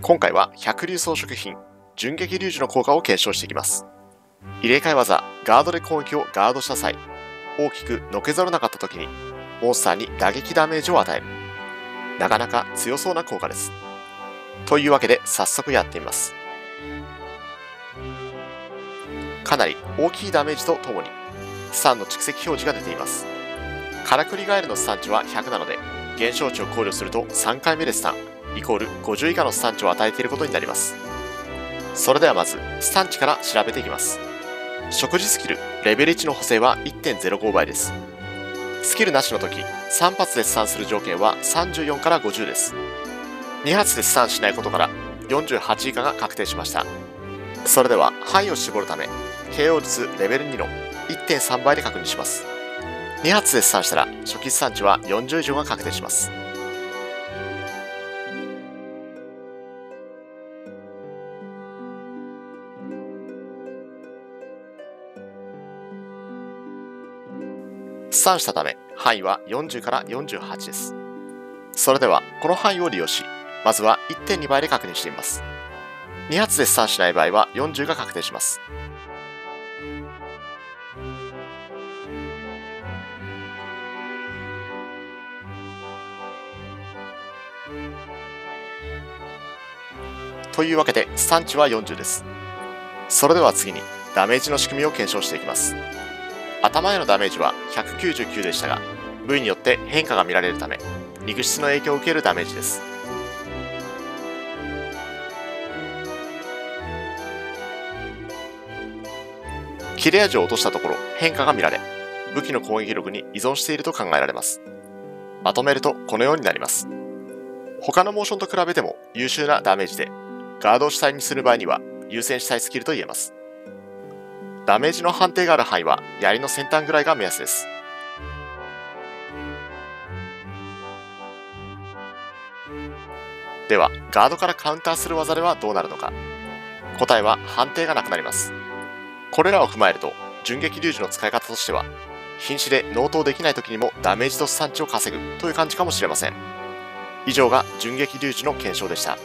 今回は百竜装飾品、純撃竜樹の効果を検証していきます。入れ替え技、ガードで攻撃をガードした際、大きくのけざらなかった時に、モンスターに打撃ダメージを与える。なかなか強そうな効果です。というわけで早速やってみます。かなり大きいダメージとともに、スタンの蓄積表示が出ています。カラクリガエルのスタン値は100なので、減少値を考慮すると3回目でスタン、イコール50以下のスタン値を与えていることになります。それではまず、スタン値から調べていきます。食事スキル、レベル1の補正は1.05倍です。スキルなしの時、3発でスタンする条件は34から50です。2発でスタンしないことから48以下が確定しました。それでは範囲を絞るため、KO 率レベル2の1.3倍で確認します。2発でスタンしたら初期スタン値は40以上が確定します。スタンしたため範囲は40から48です。それではこの範囲を利用し、まずは1.2倍で確認してみます。2発でスタンしない場合は40が確定します。というわけで、スタン値は40です。それでは次に、ダメージの仕組みを検証していきます。頭へのダメージは199でしたが、部位によって変化が見られるため、肉質の影響を受けるダメージです。切れ味を落としたところ変化が見られ、武器の攻撃力に依存していると考えられます。まとめるとこのようになります。他のモーションと比べても優秀なダメージでガードを主体にする場合には優先したいスキルと言えます。ダメージの判定がある範囲は槍の先端ぐらいが目安です。では、ガードからカウンターする技ではどうなるのか。答えは判定がなくなります。これらを踏まえると、純撃竜樹の使い方としては、瀕死で納刀できない時にもダメージと産地を稼ぐという感じかもしれません。以上が純撃竜樹の検証でした。